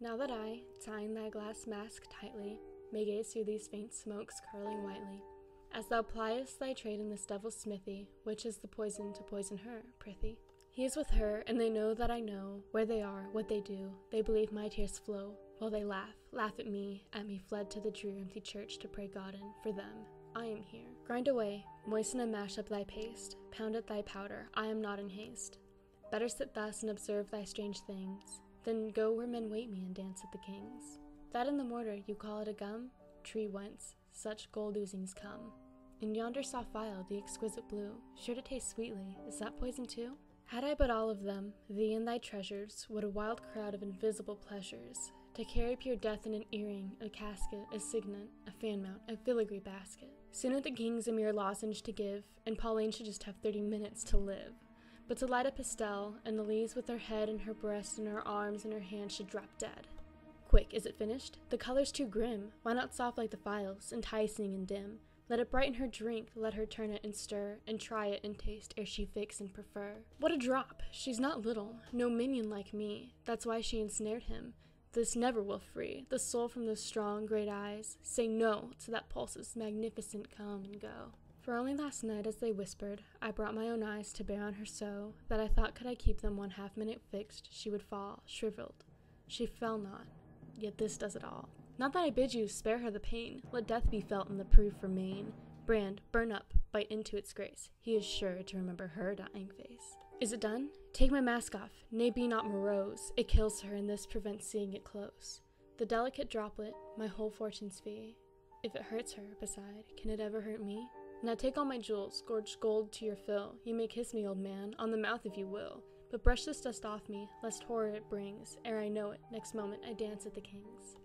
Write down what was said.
Now that I, tying thy glass mask tightly, may gaze through these faint smokes curling whitely, as thou pliest thy trade in this devil's smithy, which is the poison to poison her, prithee. He is with her, and they know that I know where they are, what they do. They believe my tears flow, while they laugh, laugh at me, at me fled to the drear empty church to pray God in. For them, I am here. Grind away, moisten and mash up thy paste, pound at thy powder, I am not in haste. Better sit thus and observe thy strange things, than go where men wait me and dance at the king's. That in the mortar you call it a gum? Tree whence such gold oozings come. In yonder soft phial, the exquisite blue, sure to taste sweetly, is that poison too? Had I but all of them, thee and thy treasures, what a wild crowd of invisible pleasures! To carry pure death in an earring, a casket, a signet, a fan mount, a filigree basket. Sooner the king's a mere lozenge to give, and Pauline should just have thirty minutes to live. But to light a pastille, and Elise with her head and her breast and her arms and her hands should drop dead. Quick, is it finished? The color's too grim. Why not soft like the phial's, enticing and dim? Let it brighten her drink, let her turn it and stir, and try it and taste ere she fix and prefer. What a drop! She's not little, no minion like me, that's why she ensnared him. This never will free the soul from those strong, great eyes. Say no to that pulse's magnificent come and go. For only last night, as they whispered, I brought my own eyes to bear on her so that I thought could I keep them one half minute fixed, she would fall, shriveled. She fell not, yet this does it all. Not that I bid you spare her the pain, let death be felt and the proof remain. Brand, burn up, bite into its grace. He is sure to remember her dying face. Is it done? Take my mask off. Nay, be not morose. It kills her, and this prevents seeing it close. The delicate droplet, my whole fortune's fee. If it hurts her, beside, can it ever hurt me? Now take all my jewels, gorge gold to your fill. You may kiss me, old man, on the mouth if you will. But brush this dust off me, lest horror it brings. Ere I know it, next moment I dance at the king's.